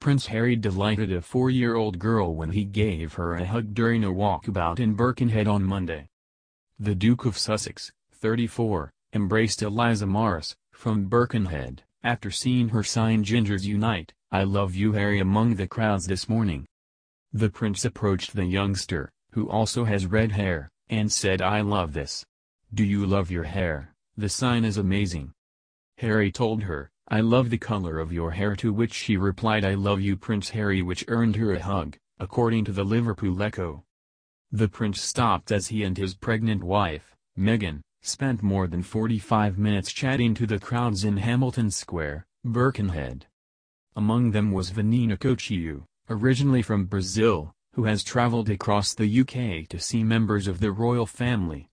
Prince Harry delighted a four-year-old girl when he gave her a hug during a walkabout in Birkenhead on Monday. The Duke of Sussex, 34, embraced Eliza Morris, from Birkenhead, after seeing her sign Gingers Unite, I love you Harry among the crowds this morning. The prince approached the youngster, who also has red hair, and said I love this. Do you love your hair, the sign is amazing. Harry told her, I love the color of your hair to which she replied I love you Prince Harry which earned her a hug, according to the Liverpool Echo. The prince stopped as he and his pregnant wife, Meghan, spent more than 45 minutes chatting to the crowds in Hamilton Square, Birkenhead. Among them was Vanina Kochiou, originally from Brazil, who has traveled across the UK to see members of the royal family.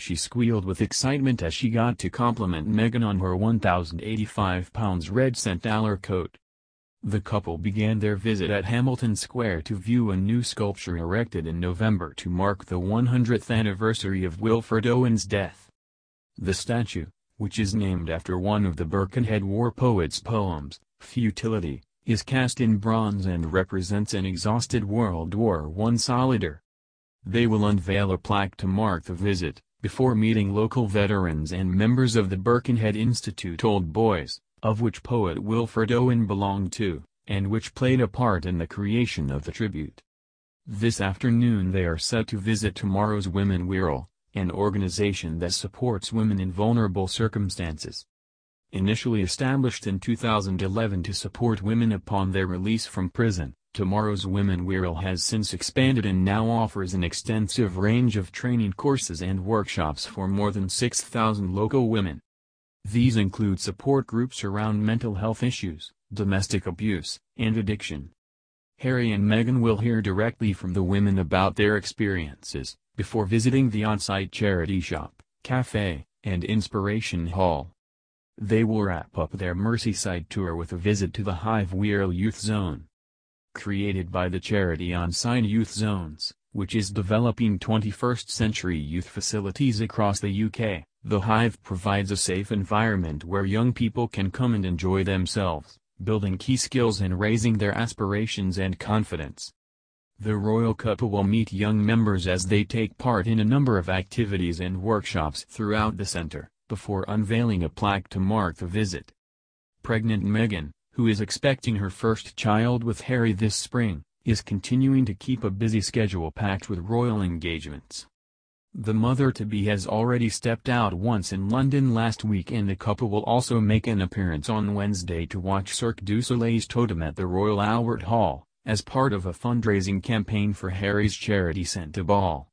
She squealed with excitement as she got to compliment Meghan on her £1,085 red Sentaler coat. The couple began their visit at Hamilton Square to view a new sculpture erected in November to mark the 100th anniversary of Wilfred Owen's death. The statue, which is named after one of the Birkenhead war poet's poems, Futility, is cast in bronze and represents an exhausted World War I soldier. They will unveil a plaque to mark the visit, before meeting local veterans and members of the Birkenhead Institute Old Boys of which poet Wilfred Owen belonged to, and which played a part in the creation of the tribute. This afternoon they are set to visit Tomorrow's Women Wirral, an organization that supports women in vulnerable circumstances. Initially established in 2011 to support women upon their release from prison, Tomorrow's Women Wirral has since expanded and now offers an extensive range of training courses and workshops for more than 6,000 local women. These include support groups around mental health issues, domestic abuse, and addiction. Harry and Meghan will hear directly from the women about their experiences, before visiting the on-site charity shop, cafe, and inspiration hall. They will wrap up their Merseyside tour with a visit to the Hive Wirral Youth Zone. Created by the charity OnSide Youth Zones, which is developing 21st-century youth facilities across the UK. The Hive provides a safe environment where young people can come and enjoy themselves, building key skills and raising their aspirations and confidence. The royal couple will meet young members as they take part in a number of activities and workshops throughout the center, before unveiling a plaque to mark the visit. Pregnant Meghan, who is expecting her first child with Harry this spring, is continuing to keep a busy schedule packed with royal engagements. The mother-to-be has already stepped out once in London last week and the couple will also make an appearance on Wednesday to watch Cirque du Soleil's Totem at the Royal Albert Hall, as part of a fundraising campaign for Harry's charity Sentebale.